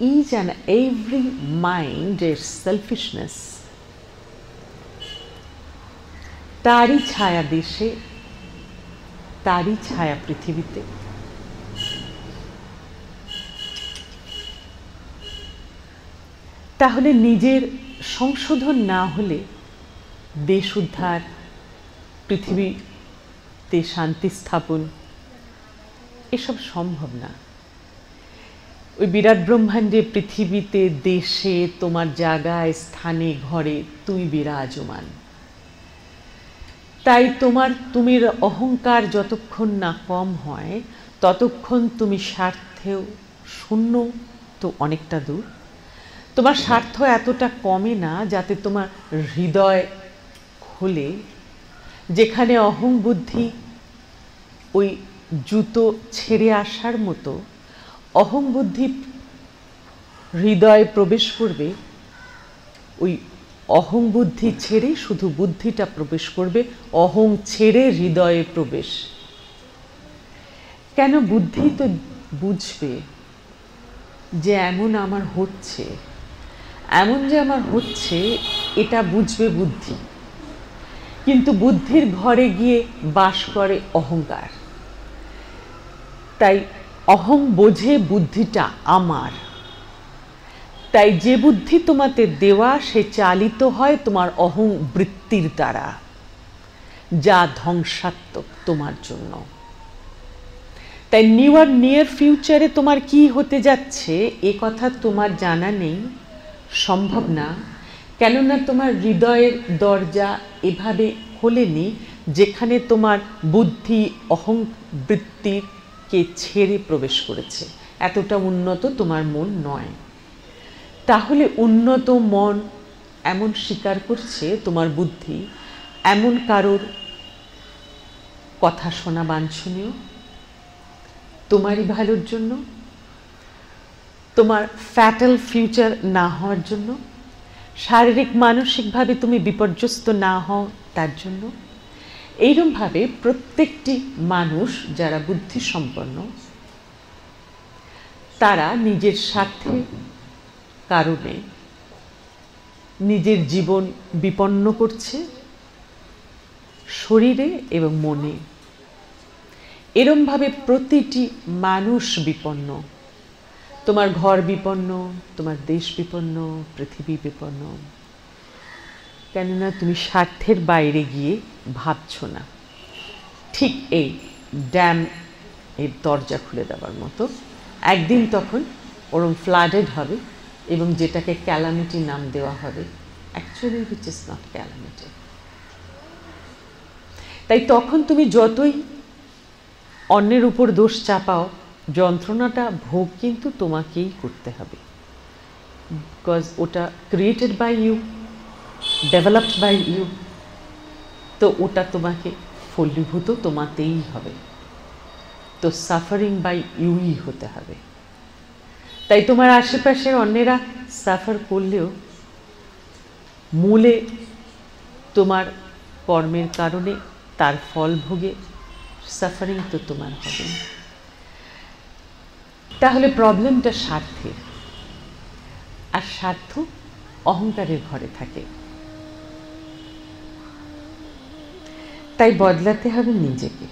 each and every mind is selfishness. তারই ছায়া দেশে, তারই ছায়া পৃথিবীতে। তাহলে নিজের সংশোধন না হলে দেশ উদ্ধার, পৃথিবীতে শান্তি স্থাপন, এসব সম্ভব না। ওই বিরাট ব্রহ্মাণ্ডে পৃথিবীতে, দেশে, তোমার জায়গায়, স্থানে, ঘরে তুমি বিরাজমান। তাই তোমার তুমির অহংকার যতক্ষণ না কম হয়, ততক্ষণ তুমি স্বার্থেও শূন্য তো অনেকটা দূর। তোমার স্বার্থ এতটা কমে না যাতে তোমার হৃদয় খোলে, যেখানে অহং বুদ্ধি ওই জুতো ছেড়ে আসার মতো অহং বুদ্ধি হৃদয়ে প্রবেশ করবে, ওই অহং বুদ্ধি ছেড়ে শুধু বুদ্ধিটা প্রবেশ করবে, অহং ছেড়ে হৃদয়ে প্রবেশ। কেন বুদ্ধি তো বুঝবে যে এমন আমার হচ্ছে? এমন যে আমার হচ্ছে, এটা বুঝবে বুদ্ধি। কিন্তু বুদ্ধির ঘরে গিয়ে বাস করে অহংকার। তাই অহং বোঝে বুদ্ধিটা আমার। তাই যে বুদ্ধি তোমাতে দেওয়া, সে চালিত হয় তোমার অহং বৃত্তির দ্বারা, যা ধ্বংসাত্মক তোমার জন্য। তাই নিউ আর নিয়ার ফিউচারে তোমার কি হতে যাচ্ছে, এ কথা তোমার জানা নেই, সম্ভব না। কেননা তোমার হৃদয়ের দরজা এভাবে খোলেনি, যেখানে তোমার বুদ্ধি, অহং বৃত্তিকে ছেড়ে প্রবেশ করেছে। এতটা উন্নত তোমার মন নয়। তাহলে উন্নত মন এমন স্বীকার করছে তোমার বুদ্ধি, এমন কারোর কথা শোনা বাঞ্ছনীয়? তোমারই ভালোর জন্য? তোমার ফ্যাটাল ফিউচার না হওয়ার জন্য? শারীরিক, মানসিকভাবে তুমি বিপর্যস্ত না হও তার জন্য? এইরমভাবে প্রত্যেকটি মানুষ যারা বুদ্ধিসম্পন্ন, তারা নিজের স্বার্থে কারণে নিজের জীবন বিপন্ন করছে শরীরে এবং মনে। এরমভাবে প্রতিটি মানুষ বিপন্ন। তোমার ঘর বিপন্ন, তোমার দেশ বিপন্ন, পৃথিবী বিপন্ন। কেননা তুমি স্বার্থের বাইরে গিয়ে ভাবছ না। ঠিক এই ড্যাম এর দরজা খুলে দেওয়ার মতো। একদিন তখন ওরম ফ্লাডেড হবে এবং যেটাকে ক্যালামিটি নাম দেওয়া হবে actually which is not calamity তাই তখন তুমি যতই অন্যের উপর দোষ চাপাও, যন্ত্রণাটা ভোগ কিন্তু তোমাকেই করতে হবে। বিকজ ওটা created by you developed by you তো ওটা তোমাকে ফলীভূত তোমাতেই হবে। তো সাফারিং বাই ইউই হতে হবে। তাই তোমার আশেপাশের অন্যেরা সাফার করলেও মূলে তোমার কর্মের কারণে তার ফল ভোগে সাফারিং তো তোমার হবে। তাহলে প্রবলেমটা স্বার্থের। আর স্বার্থ অহংকারের ঘরে থাকে। তাই বদলাতে হবে নিজেকে।